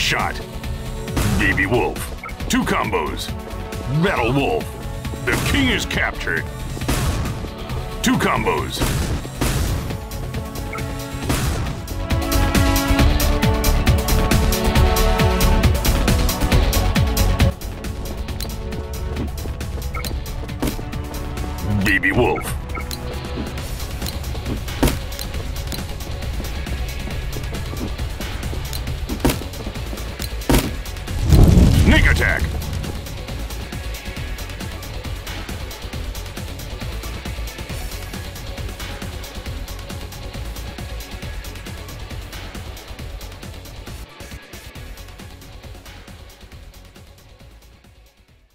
shot. Baby Wolf. Two combos. Battle Wolf. The king is captured. Two combos. Baby Wolf. Sneak attack!